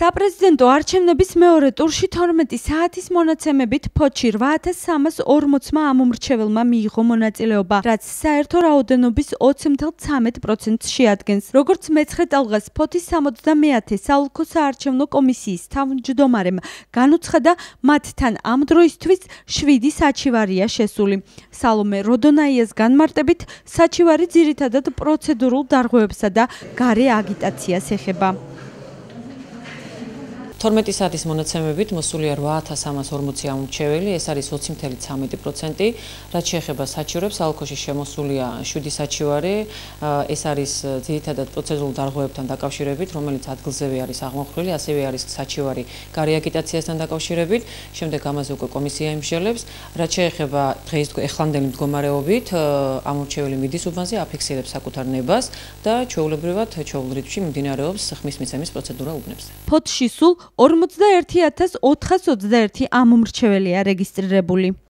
საპრეზიდენტო არჩევნების მეორე ტურში 12 საათის მონაცემებით ფოჩი 8340-მა ამომრჩეველმა მიიღო მონაწილეობა, რაც საერთო რაოდენობის 20.13%-ს შეადგენს. როგორც მეცხრე ტალღას ფოთის 70-ე საოლქო საარჩევნო კომისიის თავმჯდომარემ განუცხადა, მათთან ამ დროისთვის 7 საჩივარია შესული. სალომე როდონაიას განმარტებით, საჩივარი ძირითადად პროცედურულ დარღვევებსა და გარე აგიტაციას ეხება. 12 საათის მონაცემებით მოსულია 8340 ამომრჩეველი, ეს არის 20.13%. რაც შეეხება საჩივრებს, ალკოში შემოსულია 7 საჩივარი. ეს არის ძირითადად პროცედურულ დარღვევებთან დაკავშირებით, რომელიც ადგილზევე არის აღმოფხვრილი, ასევე არის საჩივარი გარე აგიტაციასთან დაკავშირებით. შემდეგ ამაზე უკვე კომისია იმსჯელებს. რაც შეეხება დღეისდღე ეხლანდელი მდგომარეობით, ამომრჩეველი მიდის უბანზე, აფიქსირებს საკუთარ ნებას და ჩვეულებრივად ჩვეულ რიტმში მიმდინარეობს ხმის მიცემის პროცედურა უბნებს. ფოთში სულ 41421 ამომრჩეველია რეგისტრირებული.